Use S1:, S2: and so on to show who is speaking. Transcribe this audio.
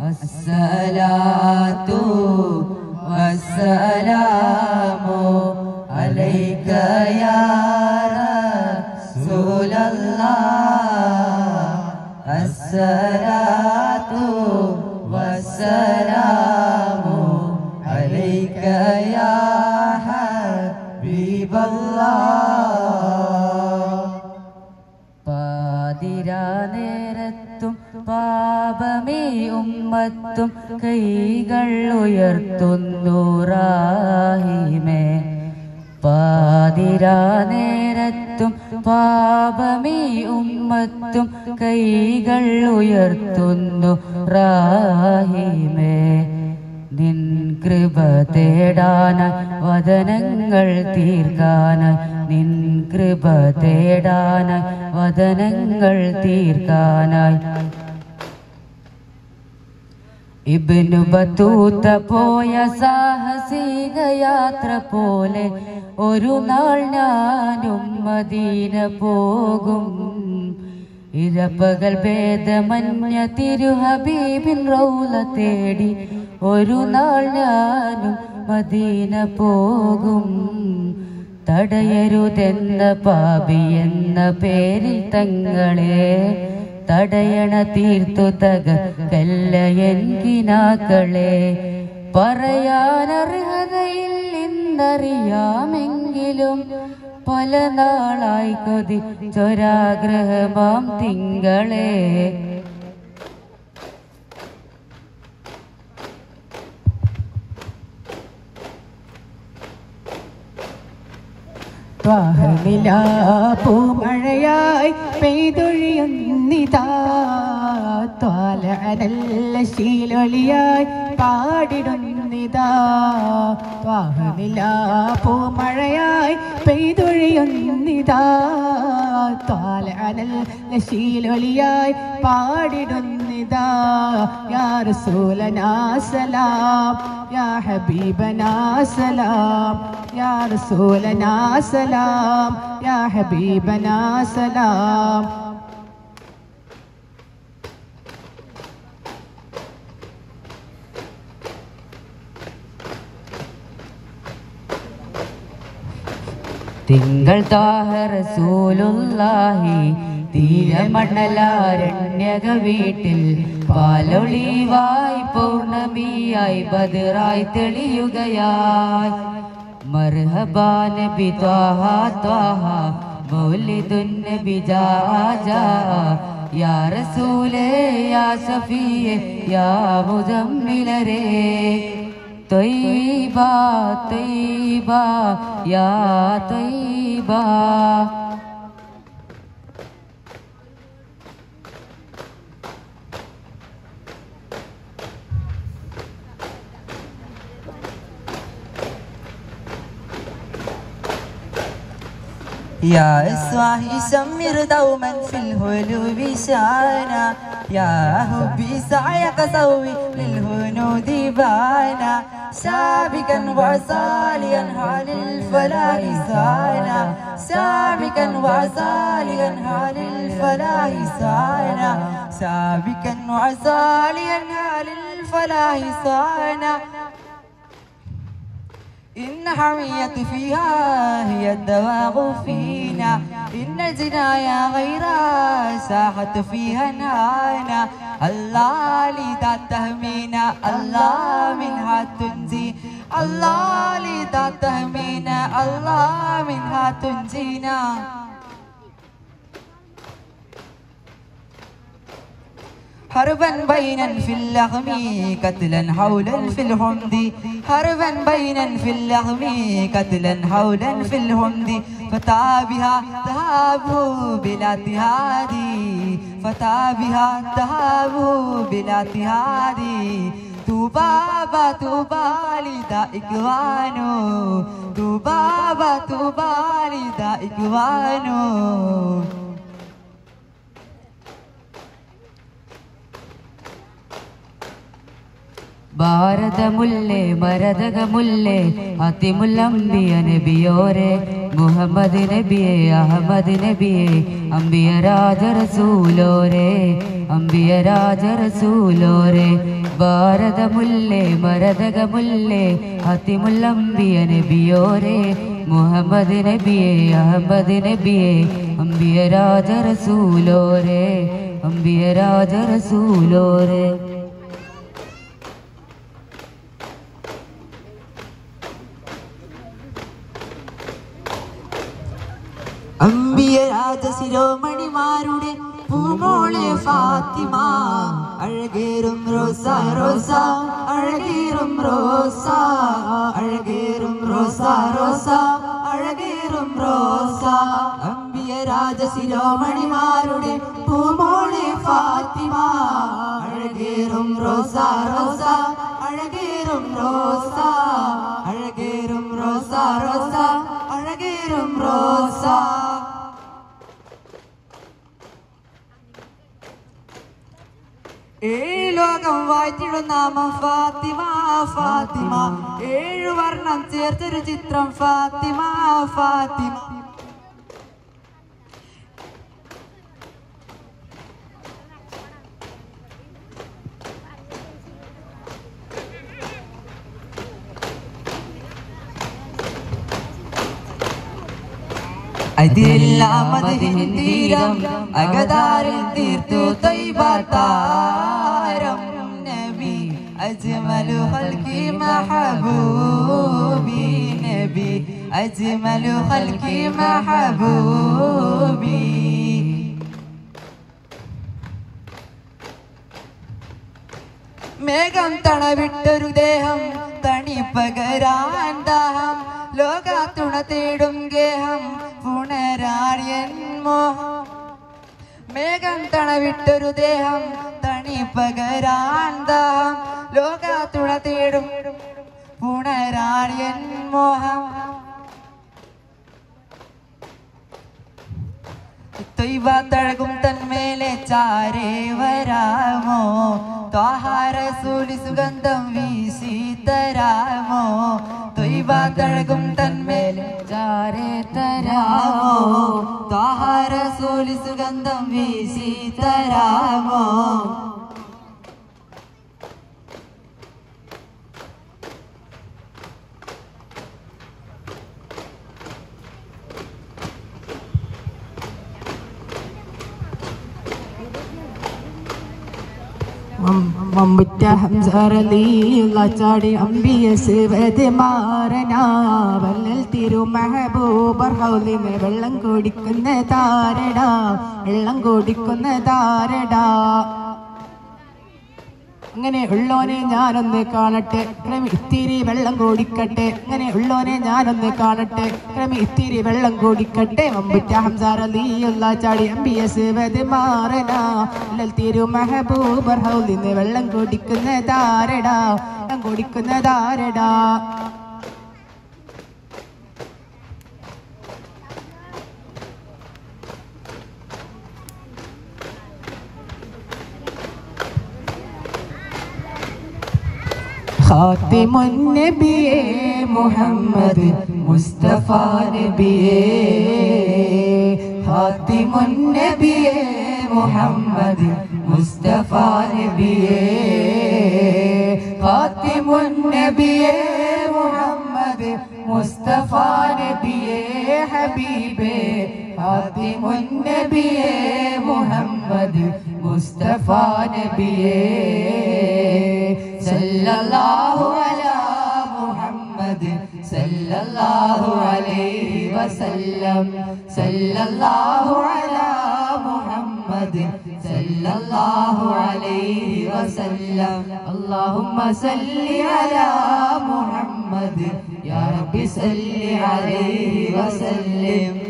S1: الصلاة ഉമ്മത്തും കൈകൾ ഉയർത്തുന്നു റാഹിമേ പാതിരാ നേരത്തും പാപമീ ഉമ്മത്തും കൈകൾ ഉയർത്തുന്നു റാഹിമേ നിൻ കൃപ തേടാന വദനങ്ങൾ തീർക്കാനായി നിൻ കൃപ തേടാന വദനങ്ങൾ തീർക്കാനായി ഇബ്നു ബത്തൂത്ത പോയ സാഹസിക യാത്ര പോലെ ഒരു നാൾ ഞാനും മദീന പോകും. ഇരപ്പകൽ ഭേദമന്യ തിരുഹബീബിൻ റൗല തേടി ഒരു നാൾ ഞാനും മദീന പോകും. തടയരുതെന്ന പാപി എന്ന പേരിൽ തങ്ങളെ തടയണ തീർത്തു തകല്ല എൻകിനാക്കളെ പറയാനർഹതയിൽ നിന്നറിയാമെങ്കിലും പല നാളായി കൊതി ചൊരാഗ്രഹമാം തിങ്കളെ.
S2: പൂമഴയായി പെയ്തൊഴിയുന്നിതാ ത്വാലനല്ല ശീലൊളിയായി പാടിടുന്നിതാ പൂമഴയായി പെയ്തൊഴിയുന്നിതാ അനൽ ശീലൊളിയായി പാടിടുന്നിതാ യാ റസൂലനാ സലാം യാ ഹബീബനാ സലാം യാ റസൂലനാ സലാം യാ ഹബീബനാ സലാം
S1: തിങ്കൾ താഹറസൂലുള്ളാഹി തീരമണ്ണലാരണ്യക വീട്ടിൽ പാലൊളിവായി പൗർണമിയായി ബദറായി തെളിയുകയായി. മർഹബാന നബി ത്വാഹ ത്വാഹ മൗലിദുൻ നബി ജാ ജാ. യാ റസൂലേ യാ സഫിയേ യാ മുദമ്മിലരേ. طيبة طيبة يا طيبة يا إصباحي سمر دوما في الهلوب شانا يا حبي سعيك سوي للهنود بانا سابقا وعساليا حال الفلاح سانا. سابقا وعساليا حال الفلاح سانا. سابقا وعساليا حال الفلاح سانا. إن حمية فيها هي الدواغ فينا. إن الجنايا غيرها ساحت فيها نانا الله لذا تهمينا الله منها تنزي الله لذا تهمينا الله منها تنجينا. حربا بينا في اللغم قتلا حولا في الحمد حربا بينا في اللغم قتلا حولا في الحمد فتى بها ذهابوا بلا تهادي فتى بها ذهابوا بلا تهادي توبا توبا لذا إكوانو توبا توبا لذا إكوانو ഭാരതമുല്ലേ മരതകമുല്ലേ അതിമുല്ലംബിയ നബിയോരെ
S3: മുഹമ്മദ് നബിയെ അഹമ്മദ് നബിയെ അമ്പിയ രാജ റസൂലോരെ അമ്പിയ രാജ റസൂലോരെ ഭാരതമുല്ലേ മരതകമുല്ലേ അതിമുല്ലംബിയ നബിയോരെ മുഹമ്മദ് നബിയെ അഹമ്മദ് നബിയെ അമ്പിയ രാജ റസൂലോരെ അമ്പിയ രാജ റസൂലോരെ അമ്പിയ രാജശിരോമണിമാരുടെ പൂമോളെ ഫാത്തിമ. അഴകേറും റോസ റോസ അഴകേറും റോസ അഴകേറും റോസ റോസ അഴകേറും റോസ. അമ്പിയ രാജശിരോമണിമാരുടെ പൂമോളെ ഫാത്തിമ. അഴകേറും റോസ റോസ ഏഴ് ലോകം വായിച്ചിടും നാമം ഫാത്തിമ ഫാത്തിമ ഏഴു വർണ്ണം ചേർത്തൊരു ചിത്രം ഫാത്തിമ ഫാത്തിമ അതിലെല്ലാം അതിൻ തീരം അകതാരിൽ തീർത്തു തൈബാതാരം നബി അജ്മലു محبوبي മഹബൂബി നബി അജ്മലു محبوبي. മേഘം തണവിട്ടൊരു ദേഹം തണി പകരാൻ ദാഹം. ലോകാത്തുണ തേടും ഗേഹം പുണരാര്യൻ മോഹം. മേഘം തണവിട്ടൊരു ദേഹം തണി പകരാൻ ദാഹം. ലോകാത്തുണ തേടും പുണരാര്യൻ മോഹം. തൊയ്വ തഴകും തന്മേലെ ചാരേ വരാമോ? ത്വാഹാര സൂലി സുഗന്ധം വീശി തരാമോ? തൊയ്വ തഴകും തന്മേലെ ചാരേ തരാമോ? ത്വാഹാര സൂലി സുഗന്ധം വീശി തരാമോ?
S2: മമ്പുറ്റ ഹംസറലിയുള്ള ചാടി അമ്പിയ ശിവത് മാറനാ വല്ലൽ തിരു മെഹബൂബർ ഹൗലിന് വെള്ളം കുടിക്കുന്ന താരടാ വെള്ളം കുടിക്കുന്ന താരടാ. അങ്ങനെ ഉള്ളോനെ ഞാനൊന്ന് കാണട്ടെ? ക്രമി ഇത്തിരി വെള്ളം കൂടിക്കട്ടെ. അങ്ങനെ ഉള്ളോനെ ഞാനൊന്ന് കാണട്ടെ? ക്രമി ഇത്തിരി വെള്ളം കൂടിക്കട്ടെ. മമ്പുറ്റ ഹംസാറിയുള്ള ചാടി അമ്പിയ ശിവത് മാറനാ തിരു മെഹബൂബർ ഹൗലിന്ന് വെള്ളം കുടിക്കുന്ന താരടാ വെള്ളം കുടിക്കുന്ന താരടാ ഖാത്തിമുന്നബിയെ മുഹമ്മദ് മുസ്തഫ നബിയെ ഖാത്തിമുന്നബിയെ മുഹമ്മദ് മുസ്തഫ നബിയെ ഖാത്തിമുന്നബിയെ മുഹമ്മദ് മുസ്തഫ നബിയെ ഹബീബേ ഖാത്തിമുന്നബിയെ മുഹമ്മദ് മുസ്തഫ നബിയേ صلى الله على محمد. صلى الله عليه وسلم. صلى الله على محمد. صلى الله عليه وسلم. اللهم صل على محمد. يا رب صل عليه وسلم.